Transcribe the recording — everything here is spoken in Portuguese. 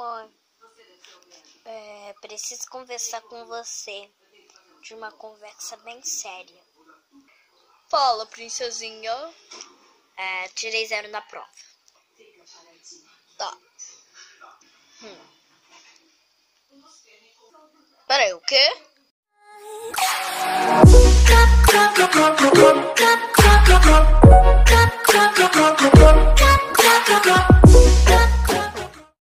Mãe, é, preciso conversar com você de uma conversa bem séria. Fala, princesinha. É, tirei zero na prova. Tá. Hum. Peraí, o quê? Clap,